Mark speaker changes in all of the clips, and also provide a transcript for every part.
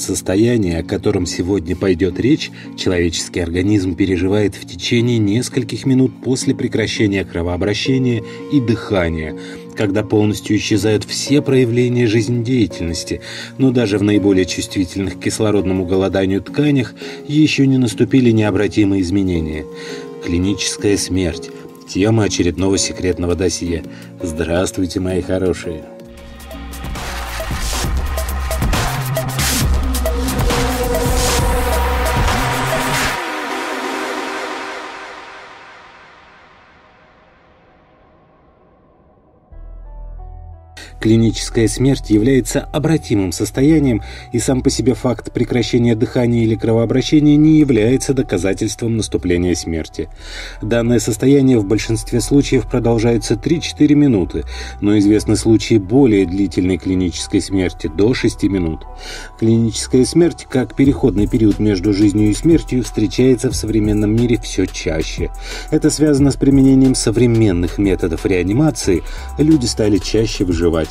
Speaker 1: Состояние, о котором сегодня пойдет речь, человеческий организм переживает в течение нескольких минут после прекращения кровообращения и дыхания, когда полностью исчезают все проявления жизнедеятельности, но даже в наиболее чувствительных к кислородному голоданию тканях еще не наступили необратимые изменения. Клиническая смерть – тема очередного секретного досье. Здравствуйте, мои хорошие! Клиническая смерть является обратимым состоянием, и сам по себе факт прекращения дыхания или кровообращения не является доказательством наступления смерти. Данное состояние в большинстве случаев продолжается 3-4 минуты, но известны случаи более длительной клинической смерти – до 6 минут. Клиническая смерть, как переходный период между жизнью и смертью, встречается в современном мире все чаще. Это связано с применением современных методов реанимации, люди стали чаще выживать.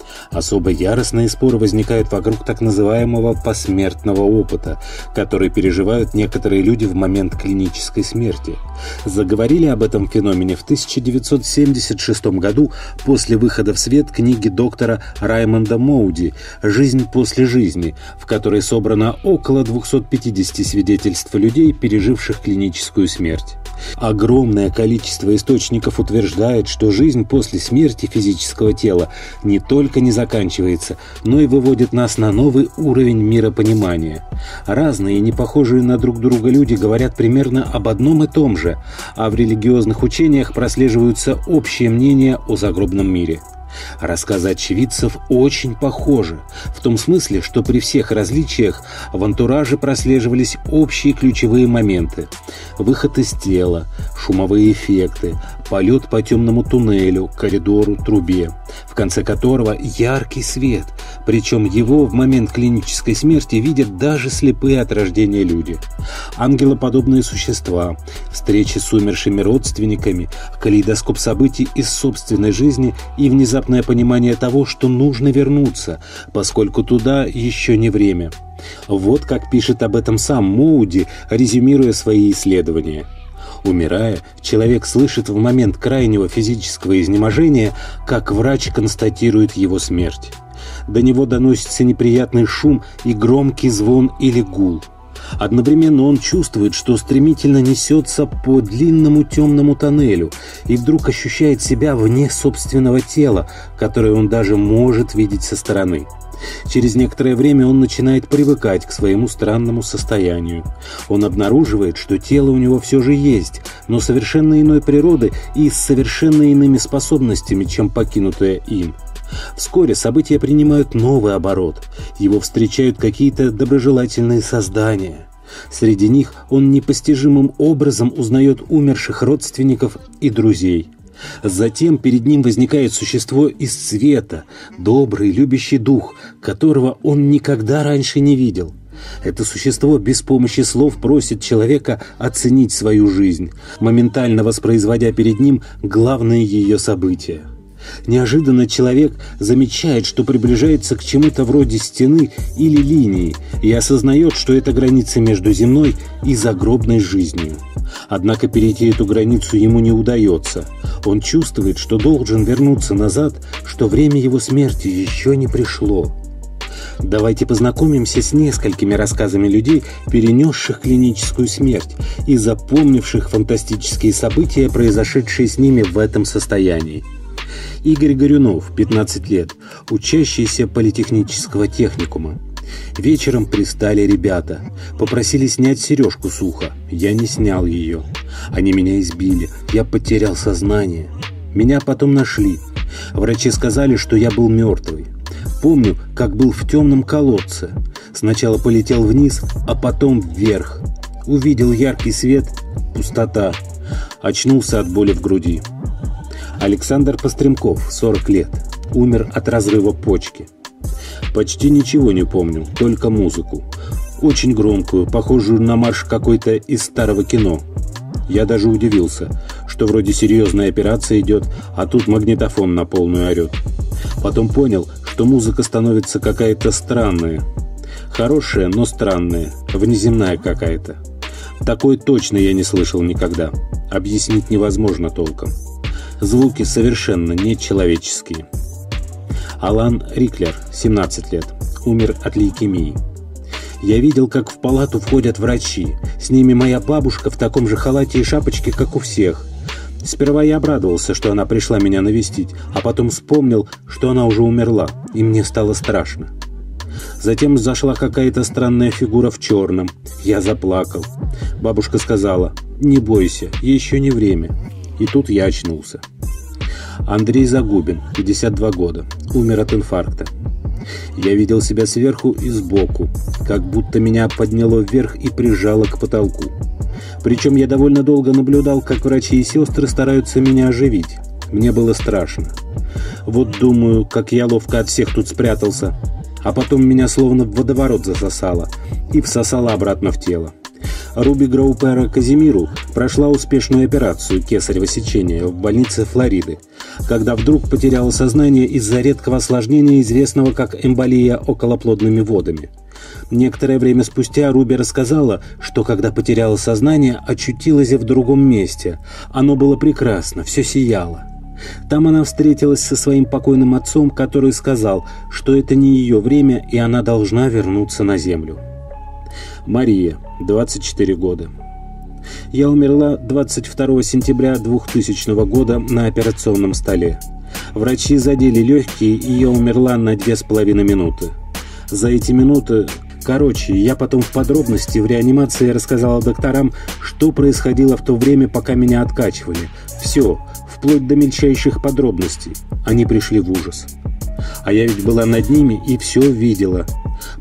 Speaker 1: Особо яростные споры возникают вокруг так называемого посмертного опыта, который переживают некоторые люди в момент клинической смерти. Заговорили об этом феномене в 1976 году после выхода в свет книги доктора Раймонда Моуди «Жизнь после жизни», в которой собрано около 250 свидетельств людей, переживших клиническую смерть. Огромное количество источников утверждает, что жизнь после смерти физического тела не только не заканчивается, но и выводит нас на новый уровень миропонимания. Разные, не похожие на друг друга люди говорят примерно об одном и том же, а в религиозных учениях прослеживаются общие мнения о загробном мире. Рассказы очевидцев очень похожи, в том смысле, что при всех различиях в антураже прослеживались общие ключевые моменты. Выход из тела, шумовые эффекты, полет по темному туннелю, коридору, трубе, в конце которого яркий свет, причем его в момент клинической смерти видят даже слепые от рождения люди. Ангелоподобные существа, встречи с умершими родственниками, калейдоскоп событий из собственной жизни и внезапное понимание того, что нужно вернуться, поскольку туда еще не время. Вот как пишет об этом сам Моуди, резюмируя свои исследования – Умирая, человек слышит в момент крайнего физического изнеможения, как врач констатирует его смерть. До него доносится неприятный шум и громкий звон или гул. Одновременно он чувствует, что стремительно несется по длинному темному тоннелю и вдруг ощущает себя вне собственного тела, которое он даже может видеть со стороны. Через некоторое время он начинает привыкать к своему странному состоянию. Он обнаруживает, что тело у него все же есть, но совершенно иной природы и с совершенно иными способностями, чем покинутое им. Вскоре события принимают новый оборот. Его встречают какие-то доброжелательные создания. Среди них он непостижимым образом узнает умерших родственников и друзей. Затем перед ним возникает существо из цвета, добрый, любящий дух, которого он никогда раньше не видел. Это существо без помощи слов просит человека оценить свою жизнь, моментально воспроизводя перед ним главные ее события. Неожиданно человек замечает, что приближается к чему-то вроде стены или линии и осознает, что это граница между земной и загробной жизнью. Однако перейти эту границу ему не удается. Он чувствует, что должен вернуться назад, что время его смерти еще не пришло. Давайте познакомимся с несколькими рассказами людей, перенесших клиническую смерть и запомнивших фантастические события, произошедшие с ними в этом состоянии. Игорь Горюнов, 15 лет, учащийся политехнического техникума. Вечером пристали ребята. Попросили снять сережку с уха. Я не снял ее. Они меня избили. Я потерял сознание. Меня потом нашли. Врачи сказали, что я был мертвый. Помню, как был в темном колодце. Сначала полетел вниз, а потом вверх. Увидел яркий свет, пустота. Очнулся от боли в груди. Александр Постремков, 40 лет. Умер от разрыва почки. Почти ничего не помню, только музыку. Очень громкую, похожую на марш какой-то из старого кино. Я даже удивился, что вроде серьезная операция идет, а тут магнитофон на полную орет. Потом понял, что музыка становится какая-то странная. Хорошая, но странная, внеземная какая-то. Такой точно я не слышал никогда. Объяснить невозможно толком. Звуки совершенно нечеловеческие. Алан Риклер, 17 лет, умер от лейкемии. Я видел, как в палату входят врачи. С ними моя бабушка в таком же халате и шапочке, как у всех. Сперва я обрадовался, что она пришла меня навестить, а потом вспомнил, что она уже умерла, и мне стало страшно. Затем зашла какая-то странная фигура в черном. Я заплакал. Бабушка сказала, «Не бойся, еще не время». И тут я очнулся. Андрей Загубин, 52 года, умер от инфаркта. Я видел себя сверху и сбоку, как будто меня подняло вверх и прижало к потолку. Причем я довольно долго наблюдал, как врачи и сестры стараются меня оживить. Мне было страшно. Вот думаю, как я ловко от всех тут спрятался. А потом меня словно в водоворот засосало и всосало обратно в тело. Руби Гроупера Казимиру прошла успешную операцию кесарево сечения в больнице Флориды, когда вдруг потеряла сознание из-за редкого осложнения, известного как эмболия околоплодными водами. Некоторое время спустя Руби рассказала, что когда потеряла сознание, очутилась в другом месте. Оно было прекрасно, все сияло. Там она встретилась со своим покойным отцом, который сказал, что это не ее время, и она должна вернуться на землю. Мария, 24 года. Я умерла 22 сентября 2000 года на операционном столе. Врачи задели легкие, и я умерла на две с половиной минуты. За эти минуты... Короче, я потом в подробности в реанимации рассказала докторам, что происходило в то время, пока меня откачивали. Все, вплоть до мельчайших подробностей. Они пришли в ужас. А я ведь была над ними и все видела.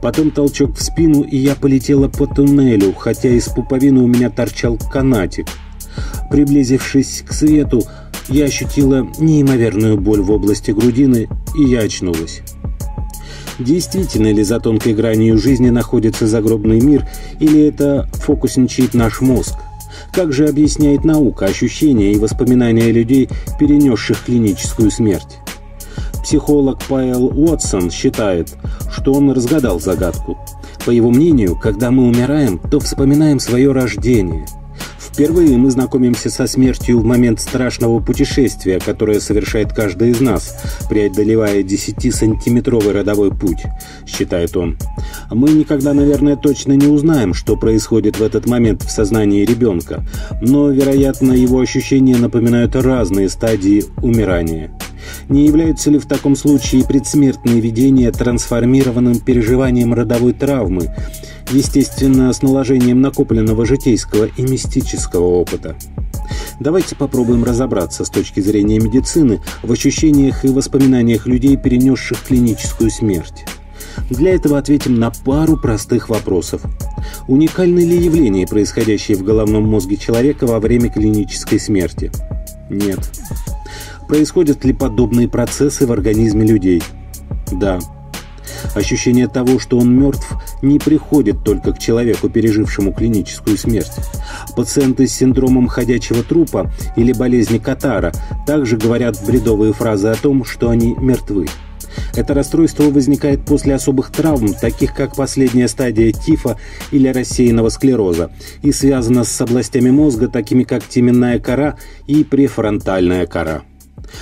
Speaker 1: Потом толчок в спину, и я полетела по туннелю, хотя из пуповины у меня торчал канатик. Приблизившись к свету, я ощутила неимоверную боль в области грудины, и я очнулась. Действительно ли за тонкой гранью жизни находится загробный мир, или это фокусничает наш мозг? Как же объясняет наука ощущения и воспоминания людей, перенесших клиническую смерть? Психолог Пайл Уотсон считает, что он разгадал загадку. По его мнению, когда мы умираем, то вспоминаем свое рождение – Впервые мы знакомимся со смертью в момент страшного путешествия, которое совершает каждый из нас, преодолевая 10-сантиметровый родовой путь, считает он. Мы никогда, наверное, точно не узнаем, что происходит в этот момент в сознании ребенка, но, вероятно, его ощущения напоминают разные стадии умирания. Не являются ли в таком случае предсмертные видения трансформированным переживанием родовой травмы, естественно, с наложением накопленного житейского и мистического опыта. Давайте попробуем разобраться с точки зрения медицины в ощущениях и воспоминаниях людей, перенесших клиническую смерть. Для этого ответим на пару простых вопросов. Уникальны ли явления, происходящие в головном мозге человека во время клинической смерти? Нет. Происходят ли подобные процессы в организме людей? Да. Ощущение того, что он мертв, не приходит только к человеку, пережившему клиническую смерть. Пациенты с синдромом ходячего трупа или болезни Катара также говорят бредовые фразы о том, что они мертвы. Это расстройство возникает после особых травм, таких как последняя стадия тифа или рассеянного склероза, и связано с областями мозга, такими как теменная кора и префронтальная кора.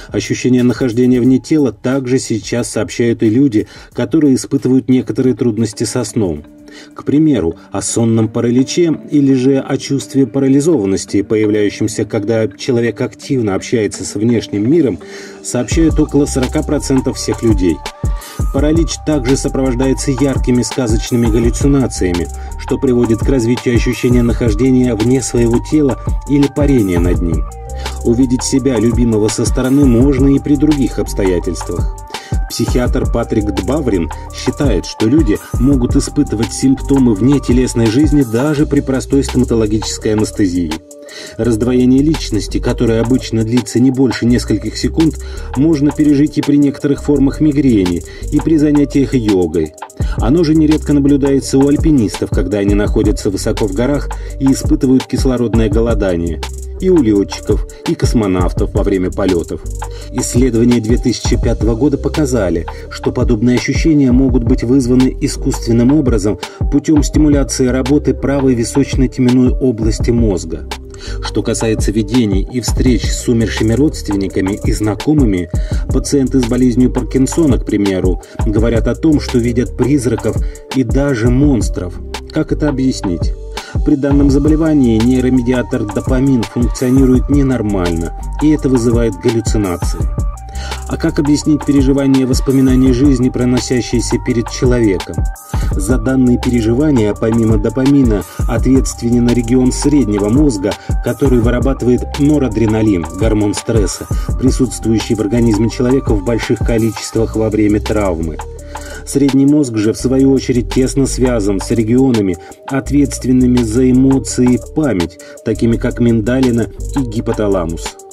Speaker 1: Ощущение нахождения вне тела также сейчас сообщают и люди, которые испытывают некоторые трудности со сном. К примеру, о сонном параличе или же о чувстве парализованности, появляющемся, когда человек активно общается с внешним миром, сообщают около 40% всех людей. Паралич также сопровождается яркими сказочными галлюцинациями, что приводит к развитию ощущения нахождения вне своего тела или парения над ним. Увидеть себя, любимого со стороны, можно и при других обстоятельствах. Психиатр Патрик Дбаврин считает, что люди могут испытывать симптомы вне телесной жизни даже при простой стоматологической анестезии. Раздвоение личности, которое обычно длится не больше нескольких секунд, можно пережить и при некоторых формах мигрени, и при занятиях йогой. Оно же нередко наблюдается у альпинистов, когда они находятся высоко в горах и испытывают кислородное голодание – и у летчиков, и космонавтов во время полетов. Исследования 2005 года показали, что подобные ощущения могут быть вызваны искусственным образом путем стимуляции работы правой височно-теменной области мозга. Что касается видений и встреч с умершими родственниками и знакомыми, пациенты с болезнью Паркинсона, к примеру, говорят о том, что видят призраков и даже монстров. Как это объяснить? При данном заболевании нейромедиатор допамин функционирует ненормально, и это вызывает галлюцинации. А как объяснить переживания воспоминания жизни, проносящиеся перед человеком? За данные переживания, помимо допамина, ответственен регион среднего мозга, который вырабатывает норадреналин, гормон стресса, присутствующий в организме человека в больших количествах во время травмы. Средний мозг же, в свою очередь, тесно связан с регионами, ответственными за эмоции и память, такими как миндалина и гипоталамус.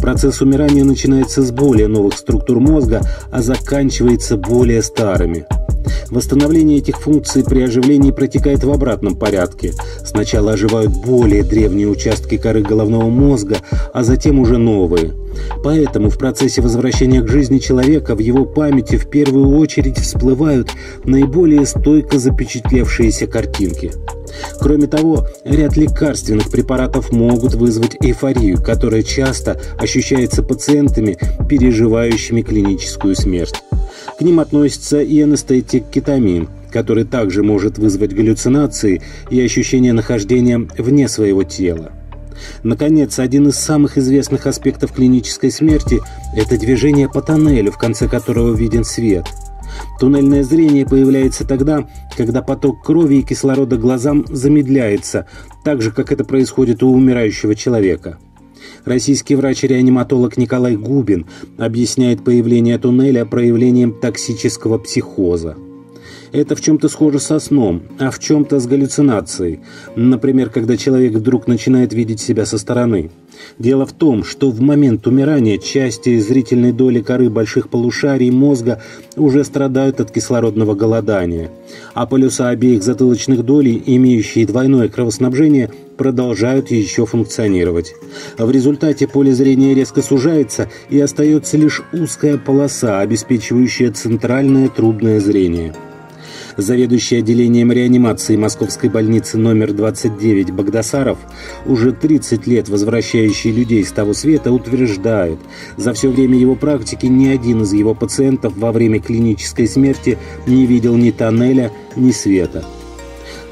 Speaker 1: Процесс умирания начинается с более новых структур мозга, а заканчивается более старыми. Восстановление этих функций при оживлении протекает в обратном порядке. Сначала оживают более древние участки коры головного мозга, а затем уже новые. Поэтому в процессе возвращения к жизни человека в его памяти в первую очередь всплывают наиболее стойко запечатлевшиеся картинки. Кроме того, ряд лекарственных препаратов могут вызвать эйфорию, которая часто ощущается пациентами, переживающими клиническую смерть. К ним относится и анестетик кетамин, который также может вызвать галлюцинации и ощущение нахождения вне своего тела. Наконец, один из самых известных аспектов клинической смерти – это движение по тоннелю, в конце которого виден свет – Туннельное зрение появляется тогда, когда поток крови и кислорода глазам замедляется, так же, как это происходит у умирающего человека. Российский врач-реаниматолог Николай Губин объясняет появление туннеля проявлением токсического психоза. Это в чем-то схоже со сном, а в чем-то с галлюцинацией. Например, когда человек вдруг начинает видеть себя со стороны. Дело в том, что в момент умирания части зрительной доли коры больших полушарий мозга уже страдают от кислородного голодания, а полюса обеих затылочных долей, имеющие двойное кровоснабжение, продолжают еще функционировать. В результате поле зрения резко сужается и остается лишь узкая полоса, обеспечивающая центральное трудное зрение заведующий отделением реанимации Московской больницы номер 29 Багдасаров, уже 30 лет возвращающий людей с того света, утверждает, за все время его практики ни один из его пациентов во время клинической смерти не видел ни тоннеля, ни света.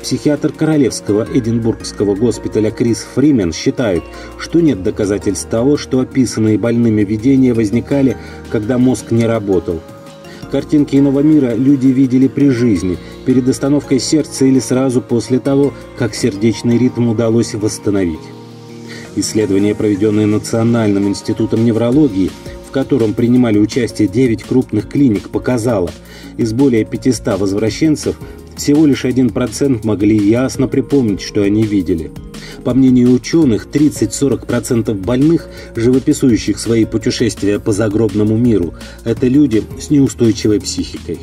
Speaker 1: Психиатр Королевского Эдинбургского госпиталя Крис Фримен считает, что нет доказательств того, что описанные больными видения возникали, когда мозг не работал – Картинки иного мира люди видели при жизни, перед остановкой сердца или сразу после того, как сердечный ритм удалось восстановить. Исследование, проведенное Национальным институтом неврологии, в котором принимали участие 9 крупных клиник, показало, из более 500 возвращенцев всего лишь 1% могли ясно припомнить, что они видели – по мнению ученых, 30-40% больных, живописующих свои путешествия по загробному миру, это люди с неустойчивой психикой.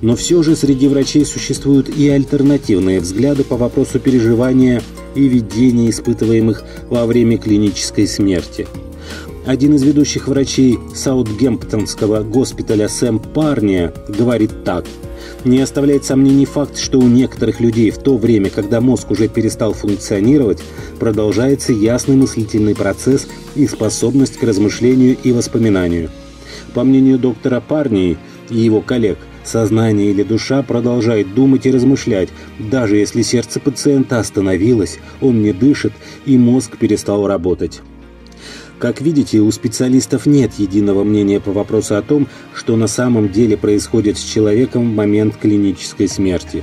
Speaker 1: Но все же среди врачей существуют и альтернативные взгляды по вопросу переживания и видения, испытываемых во время клинической смерти. Один из ведущих врачей Саутгемптонского госпиталя Сэм Парния говорит так – не оставляет сомнений факт, что у некоторых людей в то время, когда мозг уже перестал функционировать, продолжается ясный мыслительный процесс и способность к размышлению и воспоминанию. По мнению доктора Парнии и его коллег, сознание или душа продолжает думать и размышлять, даже если сердце пациента остановилось, он не дышит и мозг перестал работать. Как видите, у специалистов нет единого мнения по вопросу о том, что на самом деле происходит с человеком в момент клинической смерти.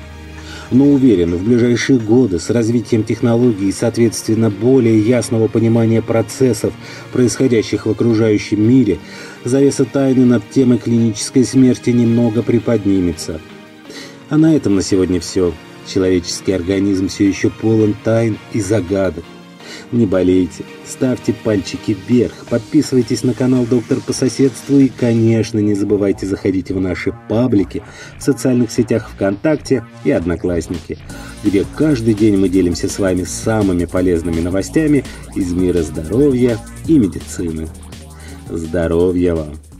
Speaker 1: Но уверен, в ближайшие годы с развитием технологий и, соответственно, более ясного понимания процессов, происходящих в окружающем мире, завеса тайны над темой клинической смерти немного приподнимется. А на этом на сегодня все. Человеческий организм все еще полон тайн и загадок. Не болейте, ставьте пальчики вверх, подписывайтесь на канал «Доктор по соседству» и, конечно, не забывайте заходить в наши паблики в социальных сетях ВКонтакте и Одноклассники, где каждый день мы делимся с вами самыми полезными новостями из мира здоровья и медицины. Здоровья вам!